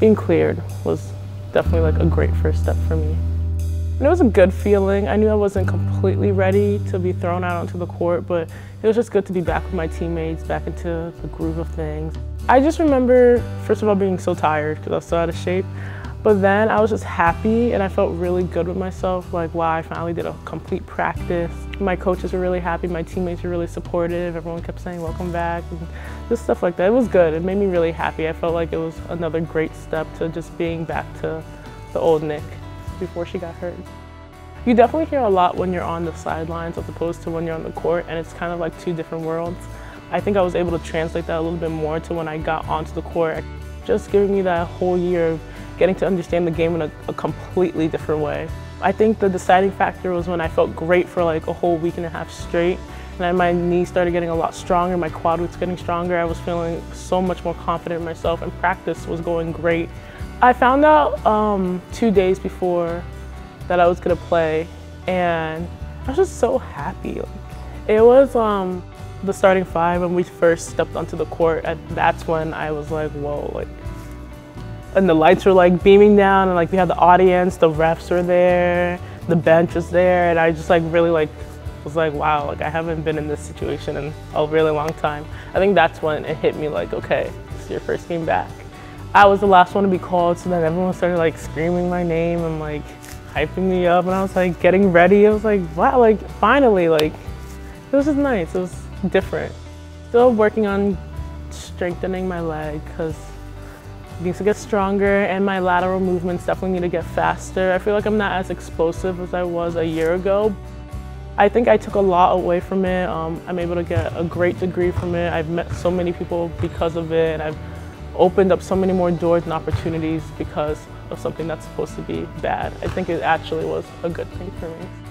being cleared was definitely like a great first step for me. And it was a good feeling. I knew I wasn't completely ready to be thrown out onto the court, but it was just good to be back with my teammates, back into the groove of things. I just remember, first of all, being so tired because I was so out of shape. But then I was just happy and I felt really good with myself. Like, wow, I finally did a complete practice. My coaches were really happy. My teammates were really supportive. Everyone kept saying, welcome back. And just stuff like that. It was good. It made me really happy. I felt like it was another great step to just being back to the old Nick before she got hurt. You definitely hear a lot when you're on the sidelines as opposed to when you're on the court, and it's kind of like two different worlds. I think I was able to translate that a little bit more to when I got onto the court. Just giving me that whole year of getting to understand the game in a, a completely different way. I think the deciding factor was when I felt great for like a whole week and a half straight. And then my knees started getting a lot stronger, my quad was getting stronger. I was feeling so much more confident in myself and practice was going great. I found out um, two days before that I was gonna play and I was just so happy. It was um, the starting five when we first stepped onto the court and that's when I was like, whoa, like, and the lights were like beaming down and like we had the audience, the refs were there, the bench was there and I just like really like was like, wow, like I haven't been in this situation in a really long time. I think that's when it hit me like, okay, this is your first game back. I was the last one to be called, so then everyone started like screaming my name and like hyping me up, and I was like getting ready. I was like, wow, like finally, like it was just nice. It was different. Still working on strengthening my leg because needs to get stronger, and my lateral movements definitely need to get faster. I feel like I'm not as explosive as I was a year ago. I think I took a lot away from it. Um, I'm able to get a great degree from it. I've met so many people because of it, and I've opened up so many more doors and opportunities because of something that's supposed to be bad. I think it actually was a good thing for me.